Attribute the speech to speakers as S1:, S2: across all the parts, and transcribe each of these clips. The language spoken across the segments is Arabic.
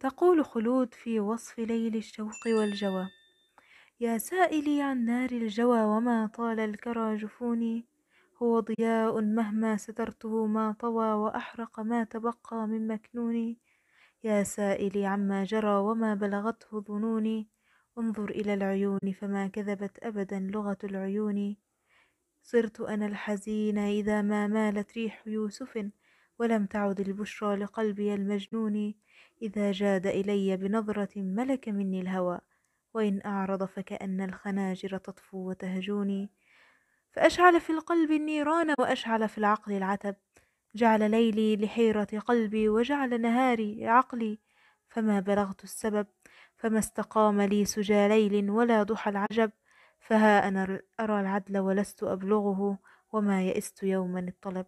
S1: تقول خلود في وصف ليل الشوق والجوى. يا سائلي عن نار الجوى وما طال الكرى جفوني هو ضياء مهما سترته ما طوى وأحرق ما تبقى من مكنوني يا سائلي عما جرى وما بلغته ظنوني انظر إلى العيون فما كذبت أبدا لغة العيون. صرت أنا الحزين إذا ما مالت ريح يوسف. ولم تعد البشرى لقلبي المجنون. إذا جاد إلي بنظرة ملك مني الهوى وإن أعرض فكأن الخناجر تطفو وتهجوني. فأشعل في القلب النيران وأشعل في العقل العتب. جعل ليلي لحيرة قلبي وجعل نهاري عقلي. فما بلغت السبب فما استقام لي سجى ليل ولا ضحى العجب. فها أنا أرى العدل ولست أبلغه وما يئست يوما الطلب.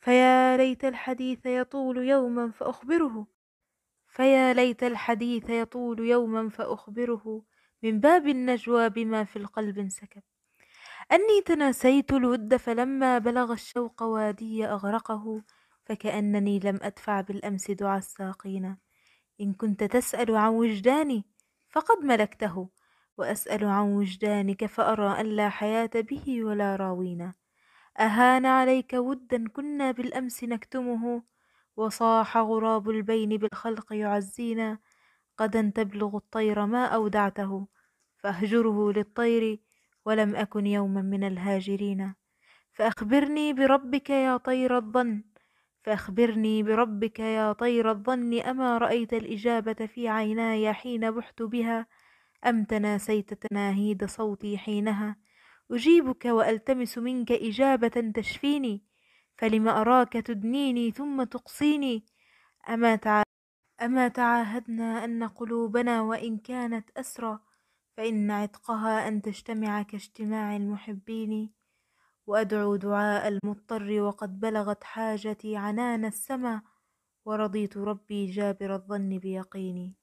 S1: فيا ليت الحديث يطول يوما فأخبره. فيا ليت الحديث يطول يوما فأخبره. من باب النجوى بما في القلب انسكب. أني تناسيت الود فلما بلغ الشوق وادي أغرقه. فكأنني لم أدفع بالأمس دعى الساقين. إن كنت تسأل عن وجداني فقد ملكته. وأسأل عن وجدانك فأرى أن لا حياة به ولا راوينا. أهان عليك ودا كنا بالأمس نكتمه وصاح غراب البين بالخلق يعزينا. غدا تبلغ الطير ما أودعته فأهجره للطير ولم أكن يوما من الهاجرين. فأخبرني بربك يا طير الظن فأخبرني بربك يا طير الظن أما رأيت الإجابة في عيناي حين بحت بها؟ أم تناسيت تناهيد صوتي حينها؟ أجيبك وألتمس منك إجابة تشفيني فلم أراك تدنيني ثم تقصيني أما. أما تعاهدنا أن قلوبنا وإن كانت أسرى فإن عتقها أن تجتمع كاجتماع المحبين وأدعو دعاء المضطر وقد بلغت حاجتي عنان السما ورضيت ربي جابر الظن بيقيني